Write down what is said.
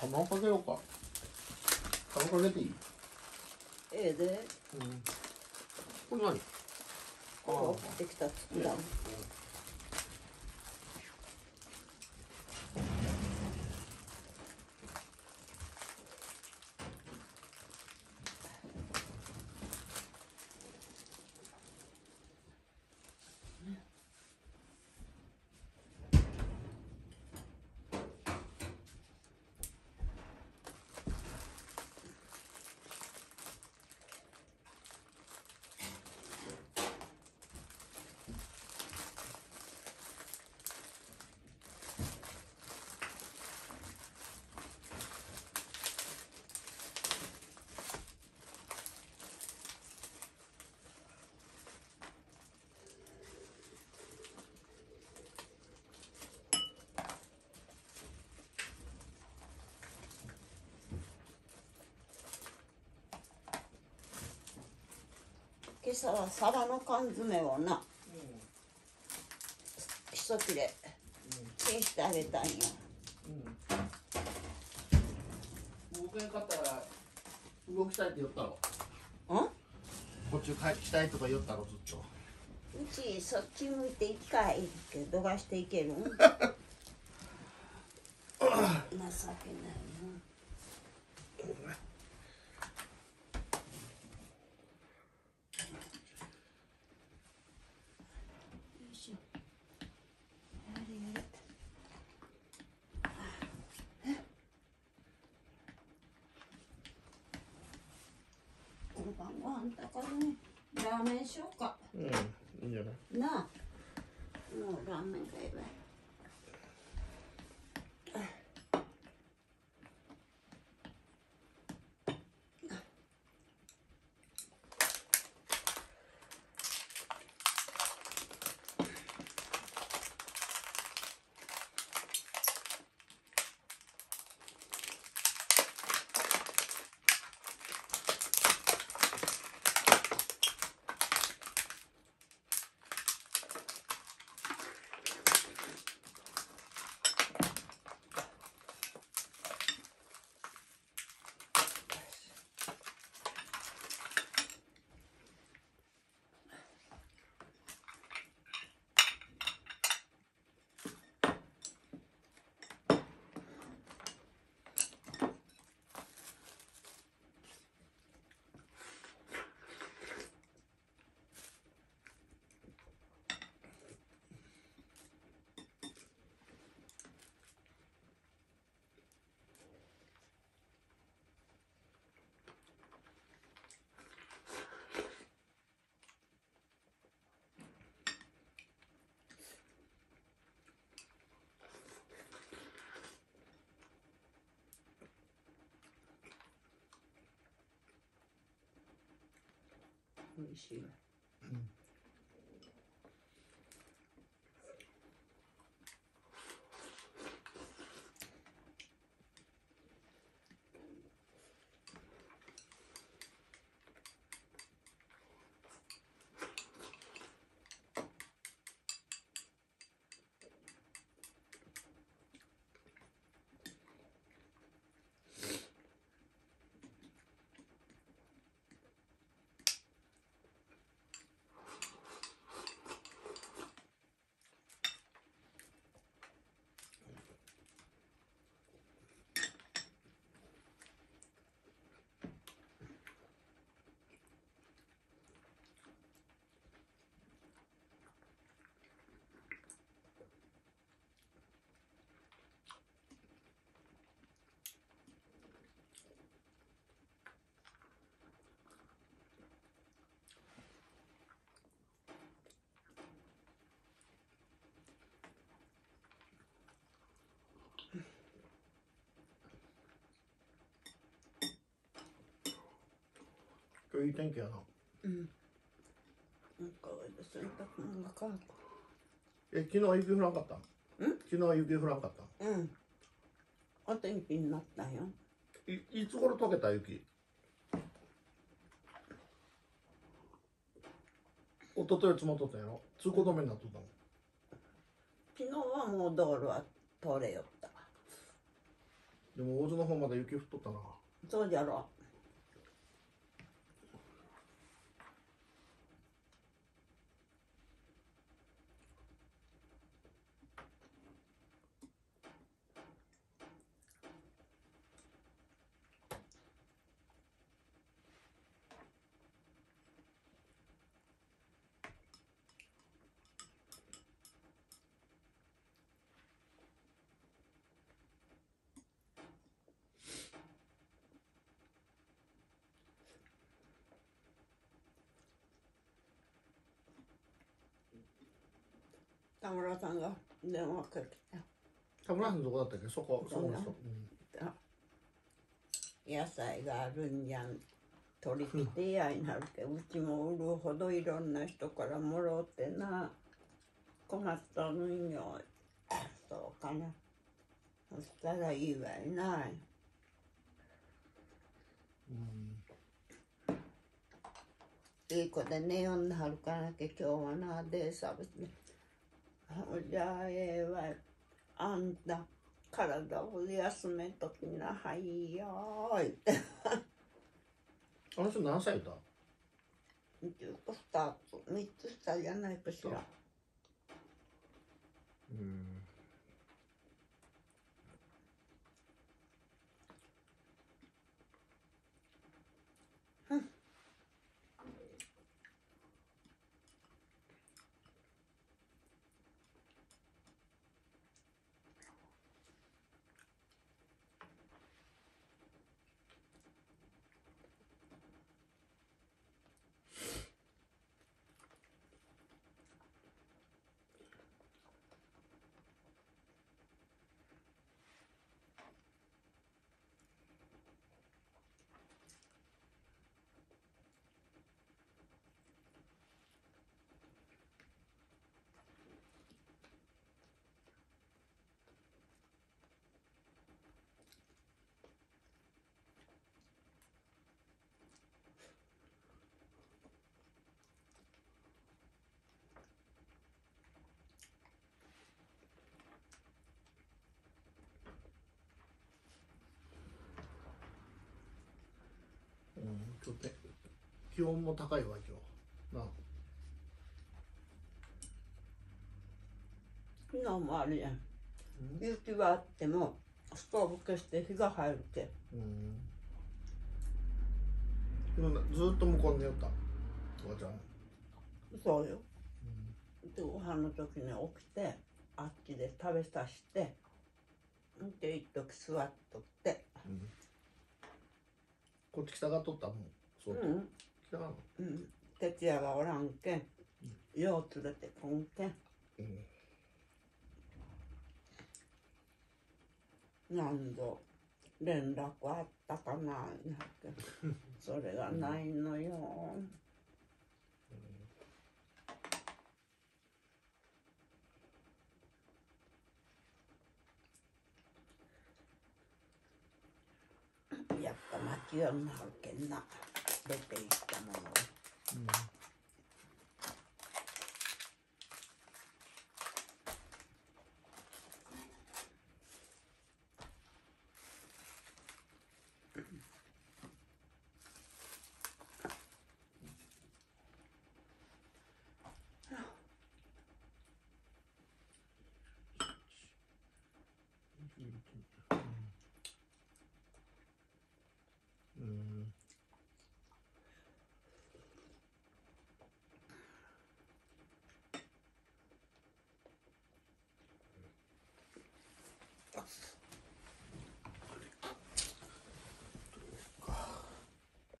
卵かけようか。卵かけていい？ええで。うん。これ何？こうできたつだ今朝はサバの缶詰をな一切れチンしてあげたんよ僕が買ったら動きたいって言ったろうん。こっち帰きたいとか言ったろずっとうちそっち向いて一回けどがしていけるん。情けないなよいしょやれやれこの晩ご飯だからねラーメンしようか。うん。いいんじゃない？なあ。もうラーメンがいい美味。今日いい天気やな。うん。なんか洗濯物が乾くえ昨日は雪降らんかった？ん？昨日は雪降らんかった？うん。お天気になったよ。いいつ頃溶けた雪？一昨日積もっとったんやろ？通行止めになっとったの？昨日はもう道路は通れよった。でも大津の方まだ雪降っとったな。そうじゃろ田村さんが電話かけて。田村さんどこだったっけ？そこそこそうだの人、野菜があるんじゃん。取り来てやいなるけうちも売るほどいろんな人からもろってな。困ったのんよあそうかな。そしたらいいわいない。うん。いい子で寝よんなはるかなきゃ今日はな。でさべてほじゃあええわいあんた体を休めときなはいよーい。あの人何歳だ？10個2つ3つ下じゃないかしら。うんうん今日ね気温も高いわ今日。なあ。昨日もあるやん。雪はあってもストーブ消して火が入るけうん。でもなずっと向こうに寝よった？おばちゃん。そうよ。でご飯の時に起きてあっちで食べさしてで一時座っとって。うんこっち来たがっとったもん。そうう、ん。来たがんの。うん。哲也がおらんけん。よう連れてこんけん。うん。何度連絡あったかななんてそれがないのよやっぱ町よにな enough.